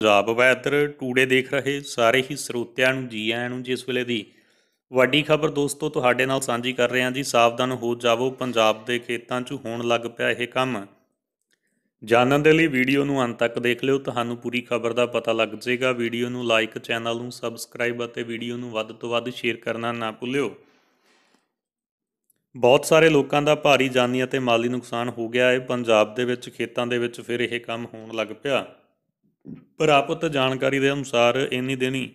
Punjab weather today ਦੇਖ ਰਹੇ ਸਾਰੇ ਹੀ ਸਰੋਤਿਆਂ ਨੂੰ ਜੀ ਆਇਆਂ ਨੂੰ ਜਿਸ ਵੇਲੇ ਦੀ ਵੱਡੀ ਖਬਰ ਦੋਸਤੋ ਤੁਹਾਡੇ ਨਾਲ ਸਾਂਝੀ ਕਰ ਰਹੇ ਹਾਂ ਜੀ, ਸਾਵਧਾਨ ਹੋ ਜਾਵੋ, ਪੰਜਾਬ ਦੇ ਖੇਤਾਂ 'ਚ ਹੋਣ ਲੱਗ ਪਿਆ ਇਹ ਕੰਮ। ਜਾਣਨ ਦੇ ਲਈ ਵੀਡੀਓ ਨੂੰ ਅੰਤ ਤੱਕ ਦੇਖ ਲਿਓ, ਤੁਹਾਨੂੰ ਪੂਰੀ ਖਬਰ ਦਾ ਪਤਾ ਲੱਗ ਜਾਏਗਾ। ਵੀਡੀਓ ਨੂੰ ਲਾਈਕ ਚੈਨਲ ਨੂੰ ਸਬਸਕ੍ਰਾਈਬ ਅਤੇ ਵੀਡੀਓ ਨੂੰ ਵੱਧ ਤੋਂ ਵੱਧ ਸ਼ੇਅਰ ਕਰਨਾ ਨਾ ਭੁੱਲਿਓ। ਬਹੁਤ ਸਾਰੇ ਲੋਕਾਂ ਦਾ ਭਾਰੀ ਜਾਨੀ ਅਤੇ ਮਾਲੀ ਨੁਕਸਾਨ ਹੋ ਗਿਆ ਹੈ, ਪੰਜਾਬ ਦੇ ਵਿੱਚ, ਖੇਤਾਂ ਦੇ ਵਿੱਚ ਫਿਰ ਇਹ ਕੰਮ ਹੋਣ ਲੱਗ ਪਿਆ। ਪ੍ਰਾਪਤ ਜਾਣਕਾਰੀ ਦੇ ਅਨੁਸਾਰ ਇੰਨੀ ਦਿਨੀ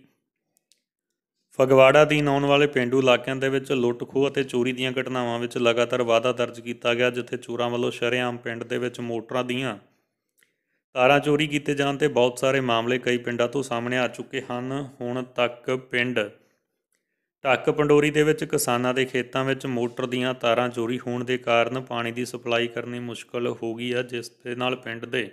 ਫਗਵਾੜਾ ਦੀ ਆਉਣ ਵਾਲੇ ਪਿੰਡੂ ਇਲਾਕਿਆਂ ਦੇ ਵਿੱਚ ਲੁੱਟ ਖੋਹ ਅਤੇ ਚੋਰੀ ਦੀਆਂ ਘਟਨਾਵਾਂ ਵਿੱਚ ਲਗਾਤਾਰ ਵਾਧਾ ਦਰਜ ਕੀਤਾ ਗਿਆ, ਜਿੱਥੇ ਚੋਰਾਂ ਵੱਲੋਂ ਸ਼ਰੇਆਮ ਪਿੰਡ ਦੇ ਵਿੱਚ ਮੋਟਰਾਂ ਦੀਆਂ ਤਾਰਾਂ ਚੋਰੀ ਕੀਤੇ ਜਾਣ ਤੇ ਬਹੁਤ ਸਾਰੇ ਮਾਮਲੇ ਕਈ ਪਿੰਡਾਂ ਤੋਂ ਸਾਹਮਣੇ ਆ ਚੁੱਕੇ ਹਨ। ਹੁਣ ਤੱਕ ਪਿੰਡ ਢੱਕ ਪੰਡੋਰੀ ਦੇ ਵਿੱਚ ਕਿਸਾਨਾਂ ਦੇ ਖੇਤਾਂ ਵਿੱਚ ਮੋਟਰ ਦੀਆਂ ਤਾਰਾਂ ਚੋਰੀ ਹੋਣ ਦੇ ਕਾਰਨ ਪਾਣੀ ਦੀ ਸਪਲਾਈ ਕਰਨੀ ਮੁਸ਼ਕਲ ਹੋ ਗਈ ਹੈ, ਜਿਸ ਦੇ ਨਾਲ ਪਿੰਡ ਦੇ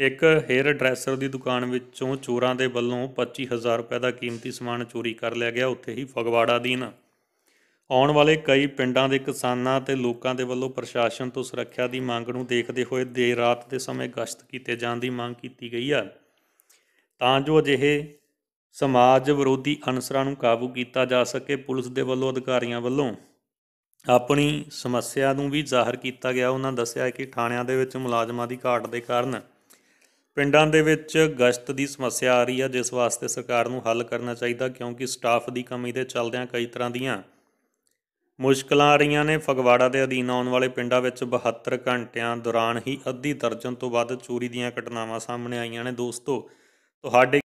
ਇੱਕ ਹੇਅਰ ਡਰੈਸਰ ਦੀ ਦੁਕਾਨ ਵਿੱਚੋਂ ਚੋਰਾਂ ਦੇ ਵੱਲੋਂ 25000 ਰੁਪਏ ਦਾ ਕੀਮਤੀ ਸਮਾਨ ਚੋਰੀ ਕਰ ਲਿਆ ਗਿਆ, ਉੱਥੇ ਹੀ ਫਗਵਾੜਾ ਅਧੀਨ। ਆਉਣ ਵਾਲੇ ਕਈ ਪਿੰਡਾਂ ਦੇ ਕਿਸਾਨਾਂ ਤੇ ਲੋਕਾਂ ਦੇ ਵੱਲੋਂ ਪ੍ਰਸ਼ਾਸਨ ਤੋਂ ਸੁਰੱਖਿਆ ਦੀ ਮੰਗ ਨੂੰ ਦੇਖਦੇ ਹੋਏ ਦੇਰ ਰਾਤ ਦੇ ਸਮੇਂ ਗਸ਼ਤ ਕੀਤੇ ਜਾਣ ਦੀ ਮੰਗ ਕੀਤੀ ਗਈ ਹੈ ਤਾਂ ਜੋ ਅਜਿਹੇ ਸਮਾਜ ਵਿਰੋਧੀ ਅਨਸਰਾਂ ਨੂੰ ਕਾਬੂ ਕੀਤਾ ਜਾ ਸਕੇ, ਪੁਲਿਸ ਦੇ ਵੱਲੋਂ ਅਧਿਕਾਰੀਆਂ ਵੱਲੋਂ ਆਪਣੀ ਸਮੱਸਿਆ ਨੂੰ ਵੀ ਜ਼ਾਹਰ ਕੀਤਾ ਗਿਆ। ਉਹਨਾਂ ਦੱਸਿਆ ਕਿ ਥਾਣਿਆਂ ਦੇ ਵਿੱਚ ਮੁਲਾਜ਼ਮਾਂ ਦੀ ਘਾਟ ਦੇ ਕਾਰਨ ਪਿੰਡਾਂ ਦੇ ਵਿੱਚ ਗਸ਼ਤ ਦੀ ਸਮੱਸਿਆ ਆ ਰਹੀ ਹੈ ਜਿਸ ਵਾਸਤੇ ਸਰਕਾਰ ਨੂੰ ਹੱਲ ਕਰਨਾ ਚਾਹੀਦਾ, ਕਿਉਂਕਿ ਸਟਾਫ ਦੀ ਕਮੀ ਦੇ ਚੱਲਦਿਆਂ ਕਈ ਤਰ੍ਹਾਂ ਦੀਆਂ ਮੁਸ਼ਕਲਾਂ ਆ ਰਹੀਆਂ ਨੇ। ਫਗਵਾੜਾ ਦੇ ਅਧੀਨ ਆਉਣ ਵਾਲੇ ਪਿੰਡਾਂ ਵਿੱਚ 72 ਘੰਟਿਆਂ ਦੌਰਾਨ ਹੀ ਅੱਧੀ ਦਰਜਨ ਤੋਂ ਵੱਧ ਚੋਰੀ ਦੀਆਂ ਘਟਨਾਵਾਂ ਸਾਹਮਣੇ ਆਈਆਂ ਨੇ। ਦੋਸਤੋ, ਤੁਹਾਡੇ